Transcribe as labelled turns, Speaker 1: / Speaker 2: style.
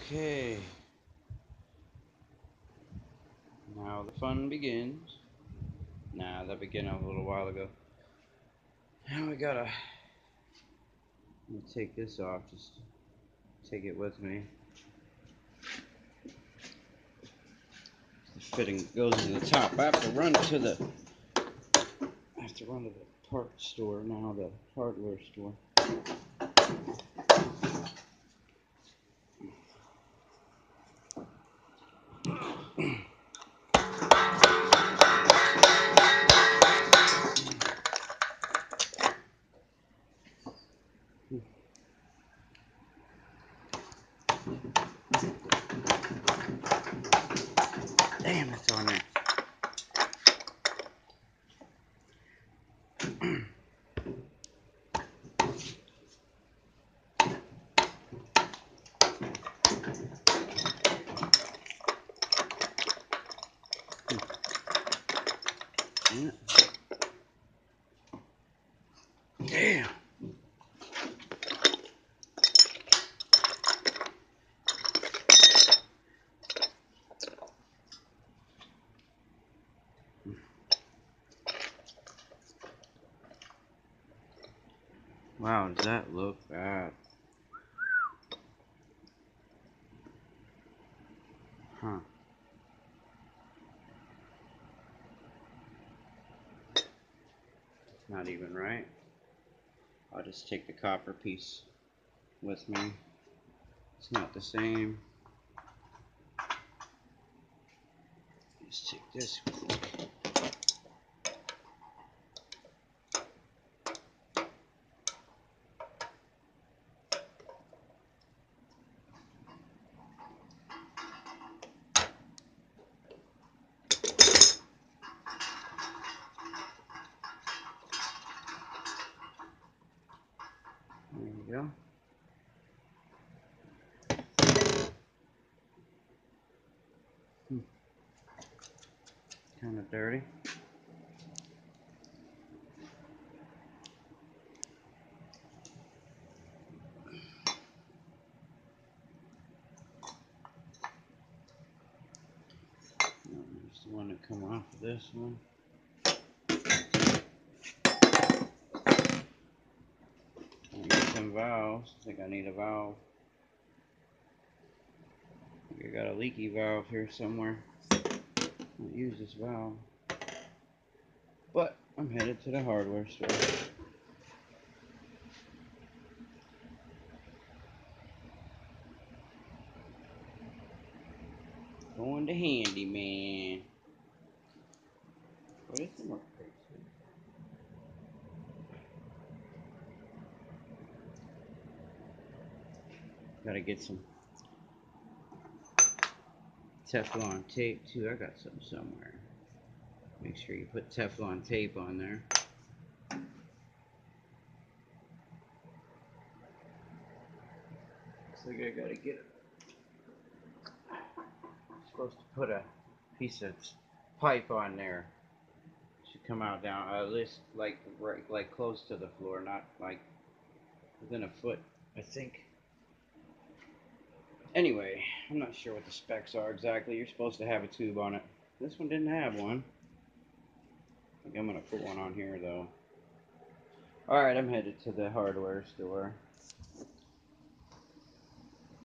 Speaker 1: Okay. Now the fun begins. Nah, that began a little while ago. Now we gotta take this off, just take it with me. The fitting goes to the top. I have to run to the I have to run to the part store now, the hardware store. Damn, it's on there. Damn. Wow, does that look bad? Huh. Not even right. I'll just take the copper piece with me. It's not the same. Just take this you go. Hmm. Kind of dirty. The one to come off of this one. I need some valves. I think I need a valve. I I got a leaky valve here somewhere. I'll use this valve. But I'm headed to the hardware store. Going to handyman. What is the Gotta get some Teflon tape too. I got some somewhere. Make sure you put Teflon tape on there. Looks like I gotta get it. Supposed to put a piece of pipe on there. Should come out down at least like right like close to the floor, not like within a foot, I think. Anyway, I'm not sure what the specs are exactly. You're supposed to have a tube on it. This one didn't have one. I think I'm gonna put one on here though. Alright, I'm headed to the hardware store.